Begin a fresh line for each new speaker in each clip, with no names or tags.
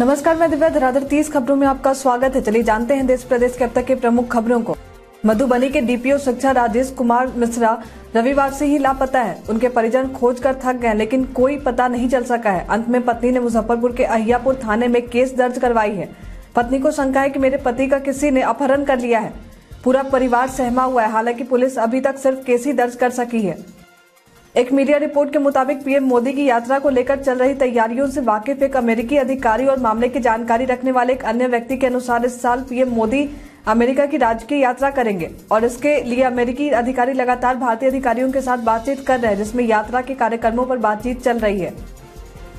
नमस्कार, मैं दिव्या धराधर। तीस खबरों में आपका स्वागत है। चलिए जानते हैं देश प्रदेश के अब तक के प्रमुख खबरों को। मधुबनी के डीपीओ शिक्षा राजेश कुमार मिश्रा रविवार से ही लापता है। उनके परिजन खोज कर थक गए लेकिन कोई पता नहीं चल सका है। अंत में पत्नी ने मुजफ्फरपुर के अहियापुर थाने में केस दर्ज करवाई है। पत्नी को शंका है कि मेरे पति का किसी ने अपहरण कर लिया है। पूरा परिवार सहमा हुआ है। हालाँकि पुलिस अभी तक सिर्फ़ केस ही दर्ज कर सकी है। एक मीडिया रिपोर्ट के मुताबिक पीएम मोदी की यात्रा को लेकर चल रही तैयारियों से वाकिफ एक अमेरिकी अधिकारी और मामले की जानकारी रखने वाले एक अन्य व्यक्ति के अनुसार इस साल पीएम मोदी अमेरिका की राजकीय यात्रा करेंगे और इसके लिए अमेरिकी अधिकारी लगातार भारतीय अधिकारियों के साथ बातचीत कर रहे हैं, जिसमें यात्रा के कार्यक्रमों पर बातचीत चल रही है।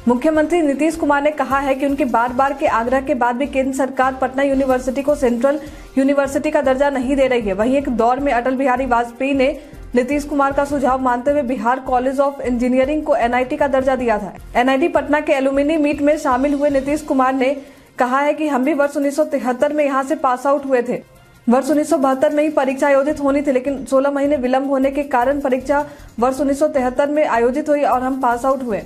मुख्यमंत्री नीतीश कुमार ने कहा है कि उनके बार बार के आग्रह के बाद भी केंद्र सरकार पटना यूनिवर्सिटी को सेंट्रल यूनिवर्सिटी का दर्जा नहीं दे रही है। वहीं एक दौर में अटल बिहारी वाजपेयी ने नीतीश कुमार का सुझाव मानते हुए बिहार कॉलेज ऑफ़ इंजीनियरिंग को एनआईटी का दर्जा दिया था। एनआईटी पटना के एलुमिनी मीट में शामिल हुए नीतीश कुमार ने कहा है कि हम भी वर्ष उन्नीस सौ तिहत्तर में यहाँ से पास आउट हुए थे। वर्ष उन्नीस सौ बहत्तर में ही परीक्षा आयोजित होनी थी, लेकिन 16 महीने विलंब होने के कारण परीक्षा वर्ष उन्नीस सौ तिहत्तर में आयोजित हुई और हम पास आउट हुए।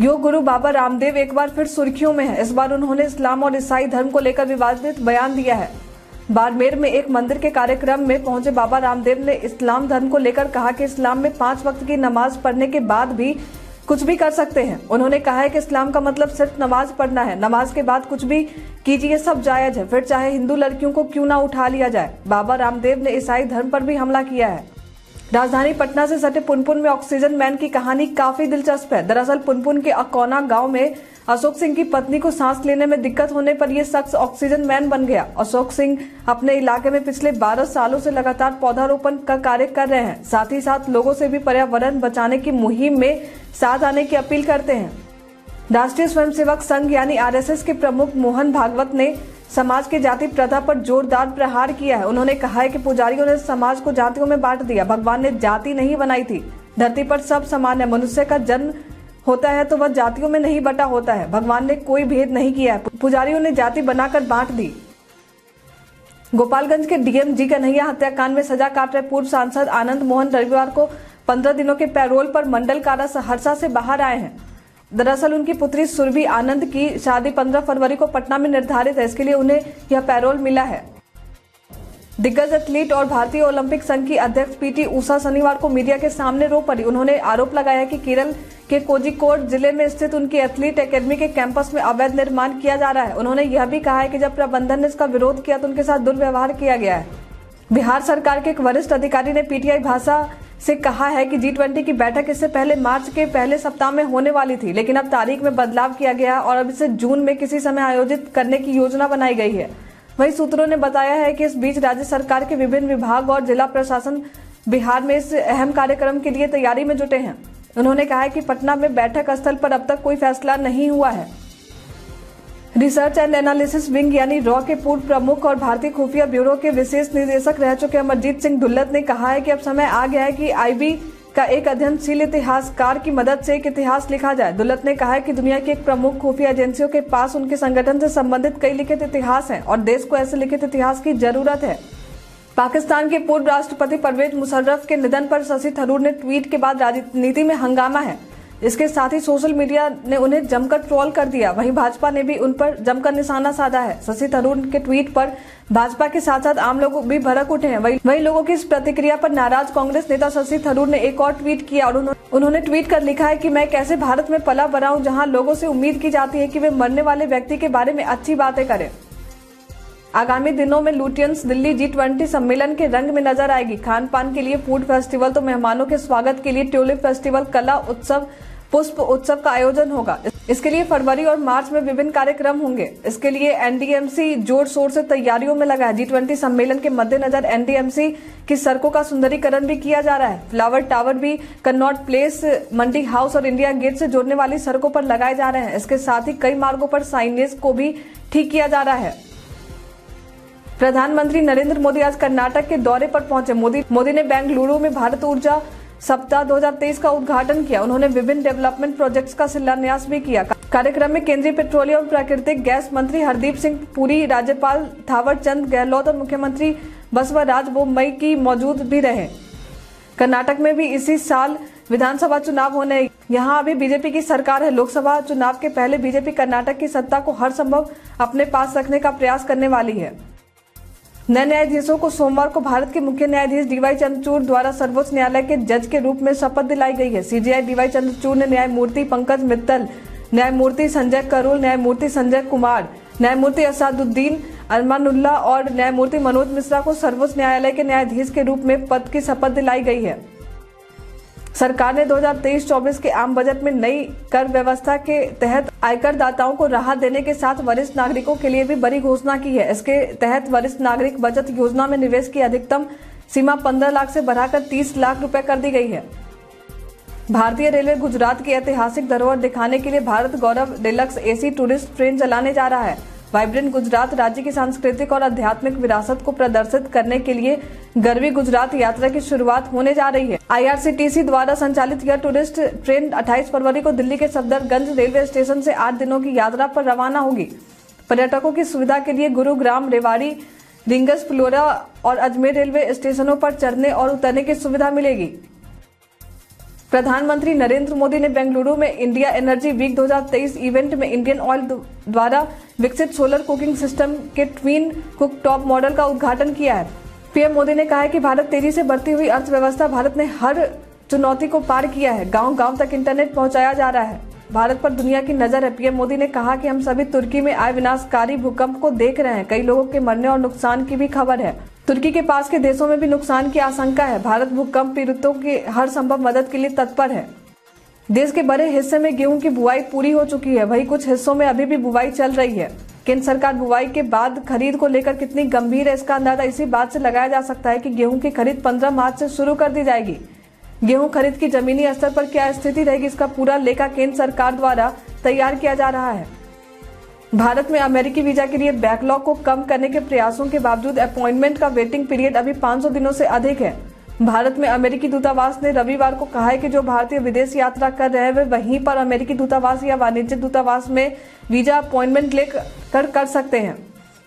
योग गुरु बाबा रामदेव एक बार फिर सुर्खियों में है। इस बार उन्होंने इस्लाम और ईसाई धर्म को लेकर विवादित बयान दिया है। बाड़मेर में एक मंदिर के कार्यक्रम में पहुँचे बाबा रामदेव ने इस्लाम धर्म को लेकर कहा कि इस्लाम में पाँच वक्त की नमाज़ पढ़ने के बाद भी कुछ भी कर सकते हैं। उन्होंने कहा है कि इस्लाम का मतलब सिर्फ़ नमाज़ पढ़ना है। नमाज़ के बाद कुछ भी कीजिए, सब जायज़ है। फिर चाहे हिंदू लड़कियों को क्यों ना उठा लिया जाए। बाबा रामदेव ने ईसाई धर्म पर भी हमला किया है। राजधानी पटना से सटे पुनपुन में ऑक्सीजन मैन की कहानी काफ़ी दिलचस्प है। दरअसल पुनपुन के अकौना गाँव में अशोक सिंह की पत्नी को सांस लेने में दिक्कत होने पर यह शख्स ऑक्सीजन मैन बन गया। अशोक सिंह अपने इलाके में पिछले 12 सालों से लगातार पौधारोपण का कार्य कर रहे हैं। साथ ही साथ लोगों से भी पर्यावरण बचाने की मुहिम में साथ आने की अपील करते हैं। राष्ट्रीय स्वयंसेवक संघ यानी आरएसएस के प्रमुख मोहन भागवत ने समाज के जाति प्रथा पर जोरदार प्रहार किया है। उन्होंने कहा है कि पुजारियों ने समाज को जातियों में बांट दिया। भगवान ने जाति नहीं बनाई थी। धरती पर सब समान है। मनुष्य का जन्म होता है तो वह जातियों में नहीं बटा होता है। भगवान ने कोई भेद नहीं किया है। पुजारियों ने जाति बनाकर बांट दी। गोपालगंज के डीएम जी कन्हैया हत्याकांड में सजा काट रहे पूर्व सांसद आनंद मोहन रविवार को पंद्रह दिनों के पैरोल पर मंडल कारा सहरसा से बाहर आए हैं। दरअसल उनकी पुत्री सुरभि आनंद की शादी 15 फरवरी को पटना में निर्धारित है। इसके लिए उन्हें यह पैरोल मिला है। दिग्गज एथलीट और भारतीय ओलंपिक संघ की अध्यक्ष पीटी ऊषा शनिवार को मीडिया के सामने रो पड़ी। उन्होंने आरोप लगाया कि केरल के कोजिकोड ज़िले में स्थित उनकी एथलीट एकेडमी के कैंपस में अवैध निर्माण किया जा रहा है। उन्होंने यह भी कहा है कि जब प्रबंधन ने इसका विरोध किया तो उनके साथ दुर्व्यवहार किया गया है। बिहार सरकार के एक वरिष्ठ अधिकारी ने पीटीआई भाषा से कहा है कि जी ट्वेंटी की बैठक इससे पहले मार्च के पहले सप्ताह में होने वाली थी, लेकिन अब तारीख में बदलाव किया गया और अब इसे जून में किसी समय आयोजित करने की योजना बनाई गई है। वही सूत्रों ने बताया है कि इस बीच राज्य सरकार के विभिन्न विभाग और जिला प्रशासन बिहार में इस अहम कार्यक्रम के लिए तैयारी में जुटे हैं। उन्होंने कहा है कि पटना में बैठक स्थल पर अब तक कोई फैसला नहीं हुआ है। रिसर्च एंड एनालिसिस विंग यानी रॉ के पूर्व प्रमुख और भारतीय खुफिया ब्यूरो के विशेष निदेशक रह चुके अमरजीत सिंह दुल्लत ने कहा है कि अब समय आ गया है कि आईबी का एक अध्ययनशील इतिहासकार की मदद से एक इतिहास लिखा जाए। दुल्लत ने कहा है कि दुनिया की एक प्रमुख खुफिया एजेंसियों के पास उनके संगठन से संबंधित कई लिखित इतिहास हैं और देश को ऐसे लिखित इतिहास की ज़रूरत है। पाकिस्तान के पूर्व राष्ट्रपति परवेज मुशर्रफ के निधन पर शशि थरूर ने ट्वीट के बाद राजनीति में हंगामा है। इसके साथ ही सोशल मीडिया ने उन्हें जमकर ट्रोल कर दिया। वहीं भाजपा ने भी उन पर जमकर निशाना साधा है। शशि थरूर के ट्वीट पर भाजपा के साथ साथ आम लोग भी भड़क उठे हैं। वही वही लोगों की इस प्रतिक्रिया पर नाराज़ कांग्रेस नेता शशि थरूर ने एक और ट्वीट किया और उन्होंने ट्वीट कर लिखा है कि मैं कैसे भारत में पला हूँ जहाँ लोगों से उम्मीद की जाती है कि वे मरने वाले व्यक्ति के बारे में अच्छी बातें करें। आगामी दिनों में लुटियंस दिल्ली जी ट्वेंटी सम्मेलन के रंग में नज़र आएगी। खान पान के लिए फ़ूड फेस्टिवल तो मेहमानों के स्वागत के लिए ट्यूलिप फेस्टिवल, कला उत्सव, पुष्प उत्सव का आयोजन होगा। इसके लिए फरवरी और मार्च में विभिन्न कार्यक्रम होंगे। इसके लिए एनडीएमसी ज़ोर शोर से तैयारियों में लगा है। जी ट्वेंटी सम्मेलन के मद्देनजर एनडीएमसी की सड़कों का सुंदरीकरण भी किया जा रहा है। फ्लावर टावर भी कन्नौट प्लेस मंडी हाउस और इंडिया गेट से जोड़ने वाली सड़कों पर लगाए जा रहे हैं। इसके साथ ही कई मार्गो पर साइनेज को भी ठीक किया जा रहा है। प्रधानमंत्री नरेंद्र मोदी आज कर्नाटक के दौरे पर पहुँचे। मोदी मोदी ने बेंगलुरु में भारत ऊर्जा सप्ताह 2023 का उद्घाटन किया। उन्होंने विभिन्न डेवलपमेंट प्रोजेक्ट्स का शिलान्यास भी किया। कार्यक्रम में केंद्रीय पेट्रोलियम और प्राकृतिक गैस मंत्री हरदीप सिंह, पुरी राज्यपाल थावर चंद गहलोत और मुख्यमंत्री बसवराज बोमई की मौजूद भी रहे। कर्नाटक में भी इसी साल विधानसभा चुनाव होने यहाँ अभी बीजेपी की सरकार है। लोकसभा चुनाव के पहले बीजेपी कर्नाटक की सत्ता को हर संभव अपने पास रखने का प्रयास करने वाली है। नए न्यायाधीशों को सोमवार को भारत के मुख्य न्यायाधीश डीवाई चंद्रचूड़ द्वारा सर्वोच्च न्यायालय के जज के रूप में शपथ दिलाई गई है। सीजीआई डीवाई चंद्रचूड़ ने न्यायमूर्ति पंकज मित्तल, न्यायमूर्ति संजय करोल, न्यायमूर्ति संजय कुमार, न्यायमूर्ति असादुद्दीन अरमानुल्ला और न्यायमूर्ति मनोज मिश्रा को सर्वोच्च न्यायालय के न्यायाधीश के रूप में पद की शपथ दिलाई गई है। सरकार ने 2023-24 के आम बजट में नई कर व्यवस्था के तहत आयकर दाताओं को राहत देने के साथ वरिष्ठ नागरिकों के लिए भी बड़ी घोषणा की है। इसके तहत वरिष्ठ नागरिक बचत योजना में निवेश की अधिकतम सीमा 15 लाख से बढ़ाकर 30 लाख रुपए कर दी गई है। भारतीय रेलवे गुजरात की ऐतिहासिक धरोहर दिखाने के लिए Bharat Gaurav deluxe AC tourist train चलाने जा रहा है। वाइब्रेंट गुजरात राज्य की सांस्कृतिक और आध्यात्मिक विरासत को प्रदर्शित करने के लिए गर्वी गुजरात यात्रा की शुरुआत होने जा रही है। आईआरसीटीसी द्वारा संचालित यह टूरिस्ट ट्रेन 28 फरवरी को दिल्ली के सफदरगंज रेलवे स्टेशन से आठ दिनों की यात्रा पर रवाना होगी। पर्यटकों की सुविधा के लिए गुरुग्राम, रेवाड़ी, रिंगस, फ्लोरा और अजमेर रेलवे स्टेशनों पर चढ़ने और उतरने की सुविधा मिलेगी। प्रधानमंत्री नरेंद्र मोदी ने बेंगलुरु में इंडिया एनर्जी वीक 2023 इवेंट में इंडियन ऑयल द्वारा विकसित सोलर कुकिंग सिस्टम के ट्वीन कुक टॉप मॉडल का उद्घाटन किया है। पीएम मोदी ने कहा है कि भारत तेज़ी से बढ़ती हुई अर्थव्यवस्था भारत ने हर चुनौती को पार किया है। गाँव गाँव तक इंटरनेट पहुँचाया जा रहा है। भारत पर दुनिया की नज़र है। पीएम मोदी ने कहा कि हम सभी तुर्की में आए विनाशकारी भूकंप को देख रहे हैं। कई लोगों के मरने और नुकसान की भी खबर है। तुर्की के पास के देशों में भी नुकसान की आशंका है। भारत भूकंप पीड़ितों की हर संभव मदद के लिए तत्पर है। देश के बड़े हिस्से में गेहूँ की बुआई पूरी हो चुकी है। वही कुछ हिस्सों में अभी भी बुआई चल रही है। केंद्र सरकार बुआई के बाद खरीद को लेकर कितनी गंभीर है इसका अंदाज़ा? इसी बात से लगाया जा सकता है कि गेहूँ की खरीद 15 मार्च से शुरू कर दी जाएगी। गेहूँ खरीद की जमीनी स्तर पर क्या स्थिति रहेगी इसका पूरा लेखा केंद्र सरकार द्वारा तैयार किया जा रहा है। भारत में अमेरिकी वीज़ा के लिए बैकलॉग को कम करने के प्रयासों के बावजूद अपॉइंटमेंट का वेटिंग पीरियड अभी 500 दिनों से अधिक है। भारत में अमेरिकी दूतावास ने रविवार को कहा है कि जो भारतीय विदेश यात्रा कर रहे हैं, वे वहीं पर अमेरिकी दूतावास या वाणिज्य दूतावास में वीज़ा अपॉइंटमेंट लेकर कर सकते हैं।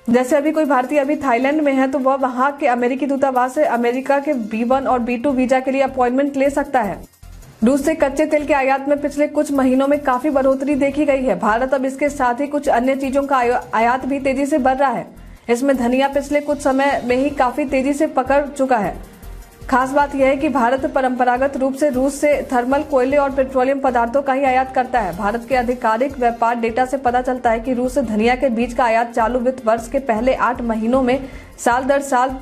जैसे अभी कोई भारतीय अभी थाईलैंड में है तो वह वहाँ के अमेरिकी दूतावास से अमेरिका के बी वन और बी टू वीज़ा के लिए अपॉइंटमेंट ले सकता है। रूस से कच्चे तेल के आयात में पिछले कुछ महीनों में काफ़ी बढ़ोतरी देखी गई है। भारत अब इसके साथ ही कुछ अन्य चीज़ों का आयात भी तेज़ी से बढ़ रहा है। इसमें धनिया पिछले कुछ समय में ही काफ़ी तेज़ी से पकड़ चुका है। खास बात यह है कि भारत परंपरागत रूप से रूस से थर्मल कोयले और पेट्रोलियम पदार्थों का ही आयात करता है। भारत के आधिकारिक व्यापार डेटा से पता चलता है कि रूस से धनिया के बीज का आयात चालू वित्त वर्ष के पहले आठ महीनों में साल दर साल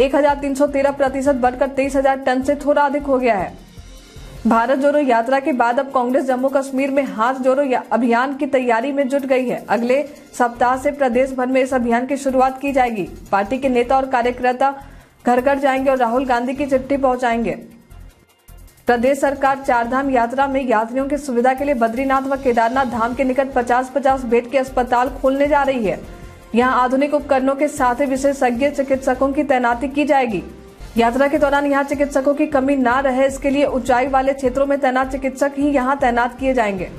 एक प्रतिशत बढ़कर तेईस टन से थोड़ा अधिक हो गया है। भारत जोड़ो यात्रा के बाद अब कांग्रेस जम्मू कश्मीर में हाथ जोड़ो अभियान की तैयारी में जुट गई है। अगले सप्ताह से प्रदेश भर में इस अभियान की शुरुआत की जाएगी। पार्टी के नेता और कार्यकर्ता घर घर जाएँगे और राहुल गांधी की चिट्ठी पहुंचाएँगे। प्रदेश सरकार चारधाम यात्रा में यात्रियों की सुविधा के लिए बद्रीनाथ व केदारनाथ धाम के निकट 50-50 बेड के अस्पताल खोलने जा रही है। यहाँ आधुनिक उपकरणों के साथ ही विशेषज्ञ चिकित्सकों की तैनाती की जाएगी। यात्रा के दौरान यहाँ चिकित्सकों की कमी न रहे, इसके लिए ऊंचाई वाले क्षेत्रों में तैनात चिकित्सक ही यहाँ तैनात किए जाएँगे।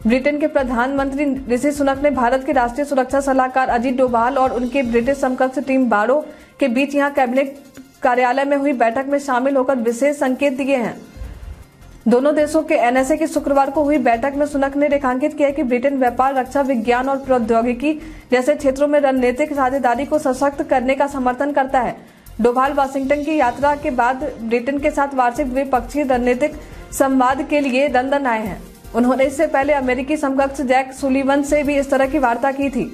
ब्रिटेन के प्रधानमंत्री ऋषि सुनक ने भारत के राष्ट्रीय सुरक्षा सलाहकार अजीत डोभाल और उनके ब्रिटिश समकक्ष टीम बारो के बीच यहाँ कैबिनेट कार्यालय में हुई बैठक में शामिल होकर विशेष संकेत दिए हैं। दोनों देशों के एनएसए की शुक्रवार को हुई बैठक में सुनक ने रेखांकित किया कि ब्रिटेन व्यापार, रक्षा, विज्ञान और प्रौद्योगिकी जैसे क्षेत्रों में रणनीतिक साझेदारी को सशक्त करने का समर्थन करता है। डोभाल, वाशिंगटन की यात्रा के बाद ब्रिटेन के साथ वार्षिक द्विपक्षीय रणनीतिक संवाद के लिए लंदन आए हैं। उन्होंने इससे पहले अमेरिकी समकक्ष जैक सुलीवन से भी इस तरह की वार्ता की थी।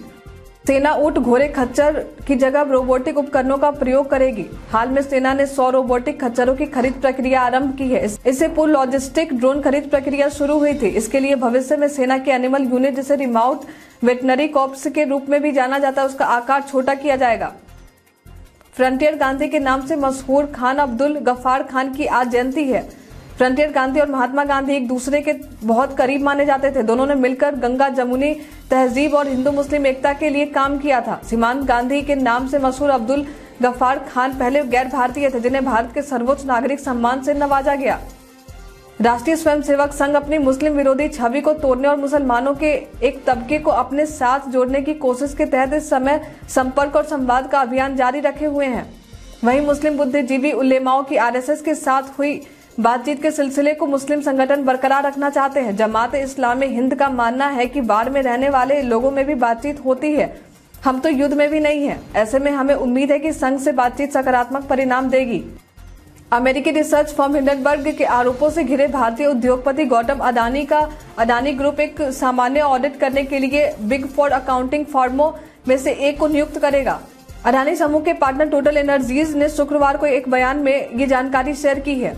सेना ऊट, घोड़े, खच्चर की जगह रोबोटिक उपकरणों का प्रयोग करेगी। हाल में सेना ने 100 रोबोटिक खच्चरों की खरीद प्रक्रिया आरंभ की है। इससे पूर्व लॉजिस्टिक ड्रोन खरीद प्रक्रिया शुरू हुई थी। इसके लिए भविष्य में सेना के एनिमल यूनिट, जिसे रिमाउट वेटनरी कॉप्स के रूप में भी जाना जाता है, उसका आकार छोटा किया जाएगा। फ्रंटियर गांधी के नाम से मशहूर खान अब्दुल गफार खान की आज जयंती है। फ्रंटियर गांधी और महात्मा गांधी एक दूसरे के बहुत करीब माने जाते थे। दोनों ने मिलकर गंगा जमुनी, तहजीब और हिंदू मुस्लिम एकता के लिए काम किया था। सीमांत गांधी के नाम से मशहूर अब्दुल गफार खान पहले गैर भारतीय थे, जिन्हें भारत के सर्वोच्च नागरिक सम्मान से नवाजा गया। राष्ट्रीय स्वयंसेवक संघ अपनी मुस्लिम विरोधी छवि को तोड़ने और मुसलमानों के एक तबके को अपने साथ जोड़ने की कोशिश के तहत इस समय संपर्क और संवाद का अभियान जारी रखे हुए हैं। वहीं मुस्लिम बुद्धिजीवी उलेमाओं की आरएसएस के साथ हुई बातचीत के सिलसिले को मुस्लिम संगठन बरकरार रखना चाहते हैं। जमात इस्लामी हिंद का मानना है कि बाढ़ में रहने वाले लोगों में भी बातचीत होती है। हम तो युद्ध में भी नहीं है। ऐसे में हमें उम्मीद है कि संघ से बातचीत सकारात्मक परिणाम देगी। अमेरिकी रिसर्च फर्म हिंडनबर्ग के आरोपों से घिरे भारतीय उद्योगपति गौतम अदानी का, अदानी ग्रुप एक सामान्य ऑडिट करने के लिए बिग फोर अकाउंटिंग फर्मों में से एक को नियुक्त करेगा। अडानी समूह के पार्टनर टोटल एनर्जीज ने शुक्रवार को एक बयान में ये जानकारी शेयर की है।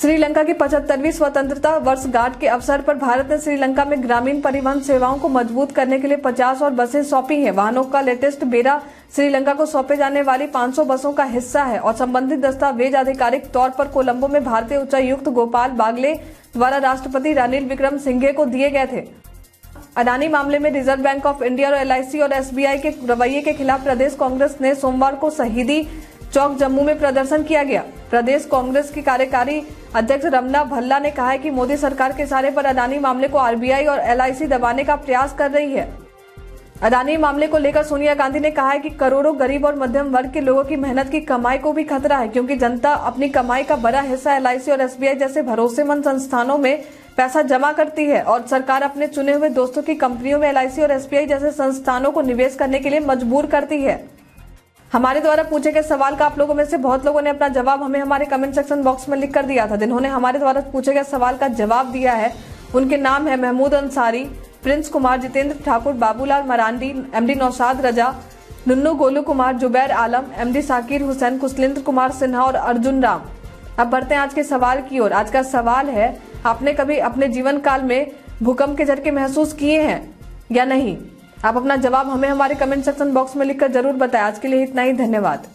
श्रीलंका की पचहत्तरवीं स्वतंत्रता वर्षगांठ के अवसर पर भारत ने श्रीलंका में ग्रामीण परिवहन सेवाओं को मज़बूत करने के लिए 50 और बसें सौंपी हैं। वाहनों का लेटेस्ट बेरा श्रीलंका को सौंपे जाने वाली 500 बसों का हिस्सा है और संबंधित दस्तावेज़ आधिकारिक तौर पर कोलंबो में भारतीय उच्चायुक्त गोपाल बागले द्वारा राष्ट्रपति रानिल विक्रम सिंघे को दिए गए थे। अडानी मामले में रिज़र्व बैंक ऑफ़ इंडिया और एलआईसी और एसबीआई के रवैये के खिलाफ प्रदेश कांग्रेस ने सोमवार को शहीदी चौक जम्मू में प्रदर्शन किया गया। प्रदेश कांग्रेस की कार्यकारी अध्यक्ष रमना भल्ला ने कहा है कि मोदी सरकार के सारे पर अडानी मामले को आरबीआई और एलआईसी दबाने का प्रयास कर रही है। अडानी मामले को लेकर सोनिया गांधी ने कहा है कि करोड़ों गरीब और मध्यम वर्ग के लोगों की मेहनत की कमाई को भी खतरा है, क्योंकि जनता अपनी कमाई का बड़ा हिस्सा एलआईसी और एसबीआई जैसे भरोसेमंद संस्थानों में पैसा जमा करती है और सरकार अपने चुने हुए दोस्तों की कंपनियों में एलआईसी और एसबीआई जैसे संस्थानों को निवेश करने के लिए मजबूर करती है। हमारे द्वारा पूछे गए सवाल का आप लोगों में से बहुत लोगों ने अपना जवाब हमें हमारे कमेंट सेक्शन बॉक्स में लिख कर दिया था, जिन्होंने हमारे द्वारा पूछे गए सवाल का जवाब दिया है। उनके नाम है Mahmood Ansari, Prince Kumar Jitendra Thakur, Babulal Marandi, MD Naushad Raza, Nunnu Golu Kumar, Zubair Alam, MD Sakir Hussain Kushlendra Kumar Sinha और अर्जुन राम। अब बढ़ते हैं आज के सवाल की ओर। आज का सवाल है, आपने कभी अपने जीवन काल में भूकंप के झटके महसूस किए हैं या नहीं? आप अपना जवाब हमें हमारे कमेंट सेक्शन बॉक्स में लिखकर ज़रूर बताएँ। आज के लिए इतना ही, धन्यवाद।